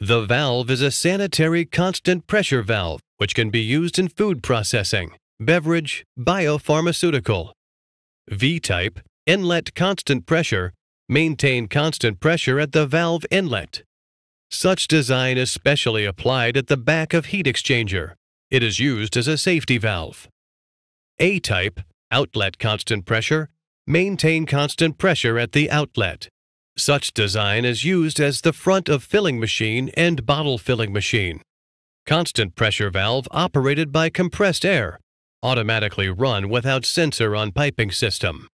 The valve is a sanitary constant pressure valve which can be used in food processing, beverage, biopharmaceutical. V-type, inlet constant pressure, maintain constant pressure at the valve inlet. Such design is specially applied at the back of heat exchanger. It is used as a safety valve. A-type, outlet constant pressure, maintain constant pressure at the outlet. Such design is used as the front of filling machine and bottle filling machine. Constant pressure valve operated by compressed air, automatically run without sensor on piping system.